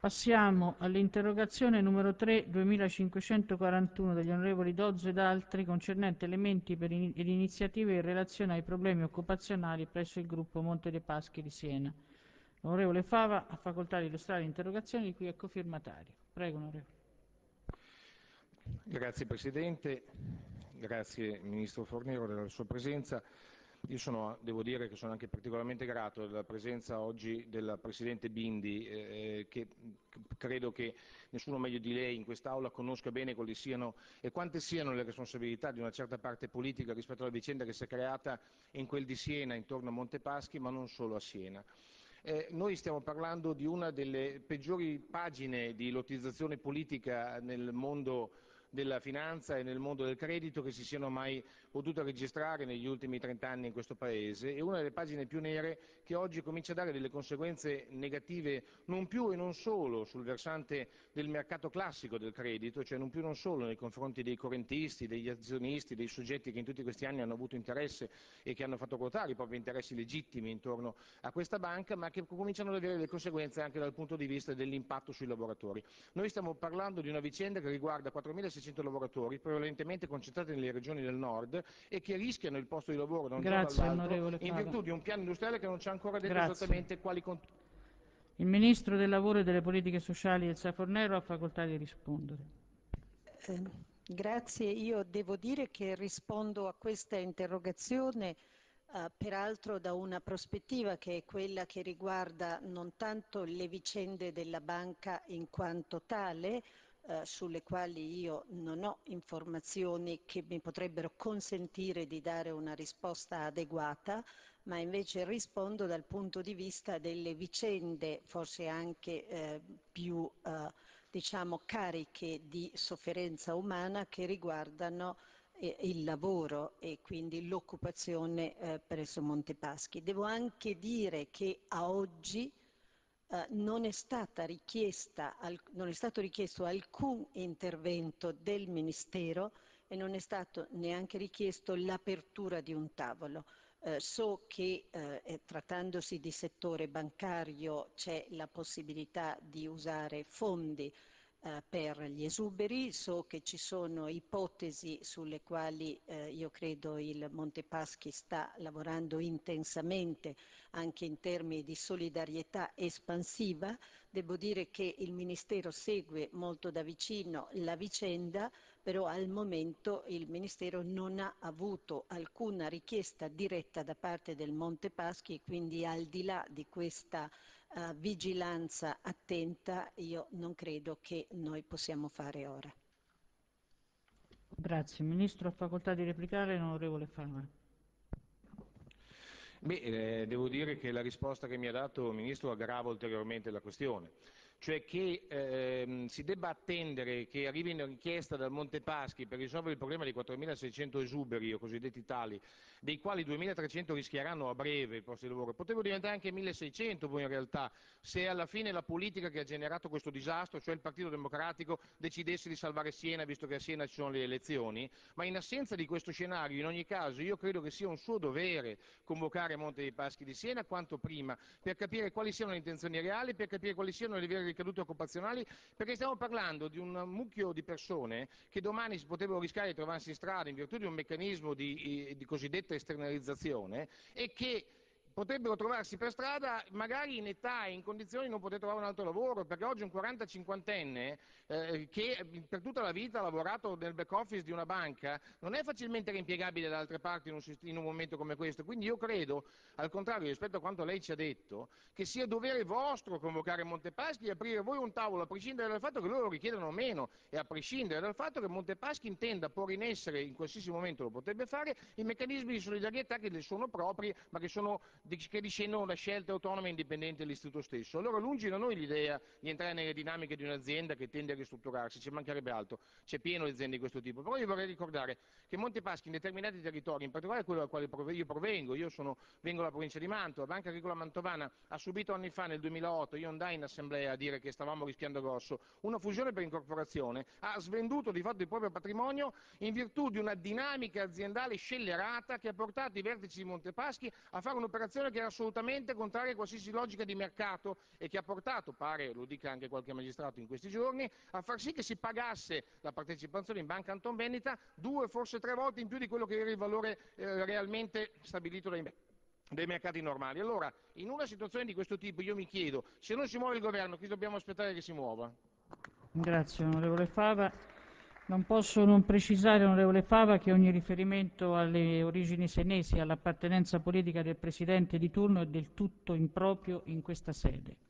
Passiamo all'interrogazione numero 3 2541 degli onorevoli Dozzo ed altri concernente elementi ed iniziative in relazione ai problemi occupazionali presso il gruppo Monte dei Paschi di Siena. L'onorevole Fava ha facoltà di illustrare l'interrogazione di cui è cofirmatario. Prego, onorevole. Grazie Presidente, grazie Ministro Fornero della sua presenza. Io sono, devo dire che sono anche particolarmente grato della presenza oggi della Presidente Bindi, eh, che credo che nessuno meglio di lei in quest'Aula conosca bene quali siano e quante siano le responsabilità di una certa parte politica rispetto alla vicenda che si è creata in quel di Siena, intorno a Montepaschi, ma non solo a Siena. Eh, noi stiamo parlando di una delle peggiori pagine di lottizzazione politica nel mondo della finanza e nel mondo del credito che si siano mai potute registrare negli ultimi 30 anni in questo Paese e una delle pagine più nere che oggi comincia a dare delle conseguenze negative non più e non solo sul versante del mercato classico del credito, cioè non più e non solo nei confronti dei correntisti, degli azionisti, dei soggetti che in tutti questi anni hanno avuto interesse e che hanno fatto quotare i propri interessi legittimi intorno a questa banca, ma che cominciano ad avere delle conseguenze anche dal punto di vista dell'impatto sui lavoratori. Noi stiamo parlando di una vicenda che riguarda 4.600 600 lavoratori, prevalentemente concentrati nelle regioni del nord e che rischiano il posto di lavoro da un Grazie, giorno all'altro in virtù di un piano industriale che non ci ha ancora detto Grazie. esattamente quali contenuti. Il Ministro del Lavoro e delle Politiche Sociali Elsa Fornero ha facoltà di rispondere. Eh, grazie, io devo dire che rispondo a questa interrogazione Uh, peraltro da una prospettiva che è quella che riguarda non tanto le vicende della banca in quanto tale, eh, sulle quali io non ho informazioni che mi potrebbero consentire di dare una risposta adeguata, ma invece rispondo dal punto di vista delle vicende forse anche eh, più eh, diciamo cariche di sofferenza umana che riguardano eh, il lavoro e quindi l'occupazione eh, presso Montepaschi. Devo anche dire che a oggi eh, non, è non, è stato richiesto alcun intervento del Ministero e non è stato neanche richiesto l'apertura di un tavolo. Eh, so che eh, trattandosi di settore bancario c'è la possibilità di usare fondi eh, per gli esuberi, so che ci sono ipotesi sulle quali eh, io credo il Montepaschi sta lavorando intensamente anche in termini di solidarietà espansiva. Devo dire che il Ministero segue molto da vicino la vicenda, però al momento il Ministero non ha avuto alcuna richiesta diretta da parte del Montepaschi, quindi al di là di questa uh, vigilanza attenta io non credo che noi possiamo fare ora. Grazie. Ministro, ha facoltà di replicare l'onorevole Fava. Beh, eh, devo dire che la risposta che mi ha dato il Ministro aggrava ulteriormente la questione cioè che ehm, si debba attendere che arrivi una richiesta dal Montepaschi per risolvere il problema dei 4.600 esuberi o cosiddetti tali, dei quali 2.300 rischieranno a breve il posto di lavoro, potrebbero diventare anche 1.600 poi in realtà, se alla fine la politica che ha generato questo disastro, cioè il Partito Democratico, decidesse di salvare Siena, visto che a Siena ci sono le elezioni, ma in assenza di questo scenario, in ogni caso, io credo che sia un suo dovere convocare Monte dei Paschi di Siena quanto prima, per capire quali siano le intenzioni reali, per capire quali siano le vere ricadute occupazionali, perché stiamo parlando di un mucchio di persone che domani si potrebbero rischiare di trovarsi in strada in virtù di un meccanismo di, di cosiddetta esternalizzazione e che potrebbero trovarsi per strada magari in età e in condizioni di non poter trovare un altro lavoro, perché oggi un 40-50enne eh, che per tutta la vita ha lavorato nel back office di una banca non è facilmente reimpiegabile da altre parti in un, in un, momento come questo. Quindi io credo, al contrario rispetto a quanto lei ci ha detto, che sia dovere vostro convocare Montepaschi e aprire voi un tavolo, a prescindere dal fatto che loro lo richiedano o meno e a prescindere dal fatto che Montepaschi intenda porre in essere, in qualsiasi momento lo potrebbe fare, i meccanismi di solidarietà che le sono propri, ma che sono che discendono da scelte autonome e indipendenti dell'istituto stesso. Allora lungi da noi l'idea di entrare nelle dinamiche di un'azienda che tende a ristrutturarsi, ci mancherebbe altro, c'è pieno di aziende di questo tipo. Però io vorrei ricordare che Montepaschi in determinati territori, in particolare quello dal quale io provengo, io sono, vengo dalla provincia di Mantova, Banca Agricola Mantovana ha subito anni fa nel 2008, io andai in assemblea a dire che stavamo rischiando grosso, una fusione per incorporazione, ha svenduto di fatto il proprio patrimonio in virtù di una dinamica aziendale scellerata che ha portato i vertici di Montepaschi a fare un'operazione un'operazione che era assolutamente contraria a qualsiasi logica di mercato e che ha portato, pare lo dica anche qualche magistrato in questi giorni, a far sì che si pagasse la partecipazione in Banca Anton Veneta due, forse tre volte in più di quello che era il valore eh, realmente stabilito dai mercati dei mercati normali. Allora, in una situazione di questo tipo io mi chiedo, se non si muove il governo, chi dobbiamo aspettare che si muova? Grazie onorevole Fava. Non posso non precisare, onorevole Fava, che ogni riferimento alle origini senesi e all'appartenenza politica del Presidente di turno è del tutto improprio in questa sede.